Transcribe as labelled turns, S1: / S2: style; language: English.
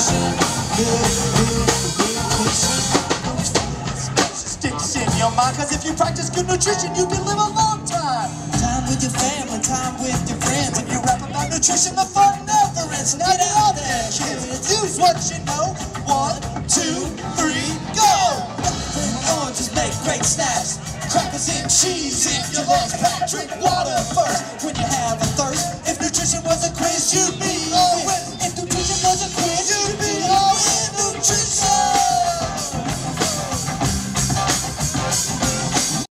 S1: Stick in your mind, cause if you practice good nutrition, you can live a long time.
S2: Time with your family, time with your friends. If you rap about nutrition, the fun never ends. Now get out there, kids. Use what you know. One, two, three, go! Fruit oranges make great snacks. Crackers and cheese if you lost pack. Drink water first when you have a thirst. If nutrition was a quiz, you'd be